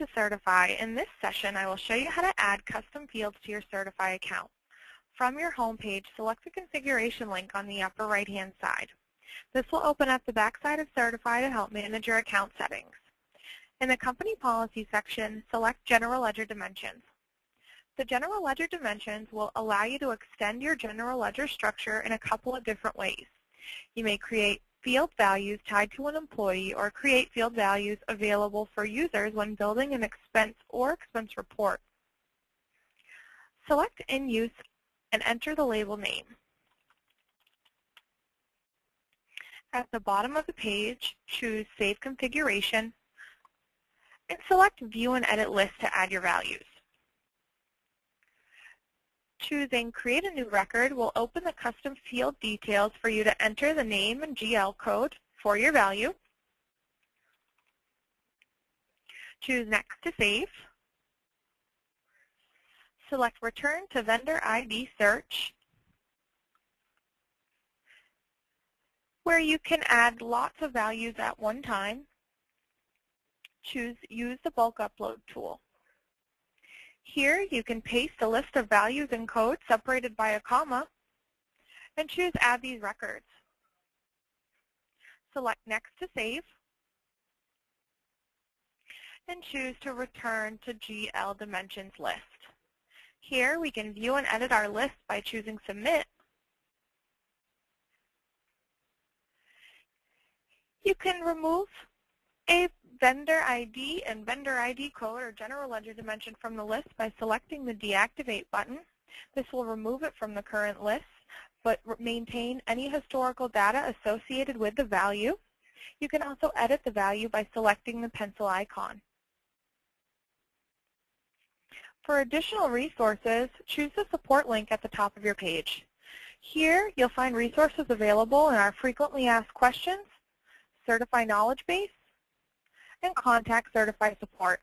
to Certify. In this session, I will show you how to add custom fields to your Certify account. From your home page, select the configuration link on the upper right-hand side. This will open up the backside of Certify to help manage your account settings. In the Company Policy section, select General Ledger Dimensions. The General Ledger Dimensions will allow you to extend your General Ledger structure in a couple of different ways. You may create field values tied to an employee or create field values available for users when building an expense or expense report. Select In Use and enter the label name. At the bottom of the page, choose Save Configuration and select View and Edit List to add your values. Choosing Create a New Record will open the custom field details for you to enter the name and GL code for your value. Choose Next to save. Select Return to Vendor ID Search, where you can add lots of values at one time. Choose Use the Bulk Upload tool. Here you can paste a list of values and codes separated by a comma and choose Add these records. Select Next to save and choose to return to GL Dimensions list. Here we can view and edit our list by choosing Submit. You can remove a vendor ID and vendor ID code or general ledger dimension from the list by selecting the Deactivate button. This will remove it from the current list, but maintain any historical data associated with the value. You can also edit the value by selecting the pencil icon. For additional resources, choose the support link at the top of your page. Here, you'll find resources available in our frequently asked questions, Certify knowledge base, and contact Certify support.